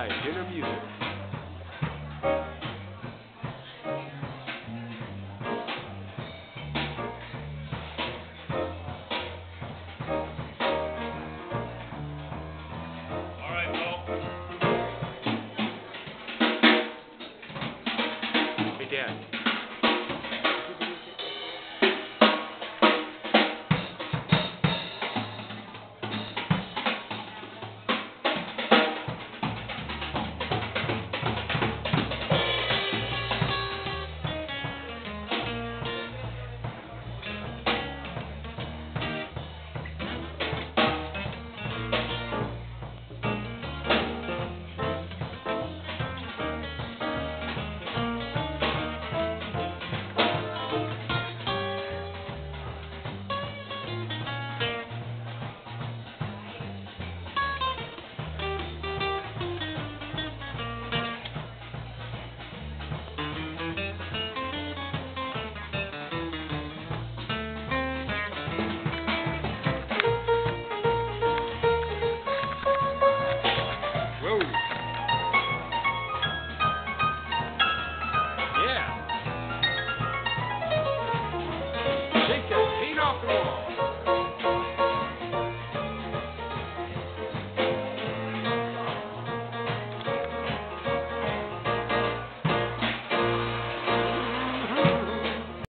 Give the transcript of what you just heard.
Identity Music.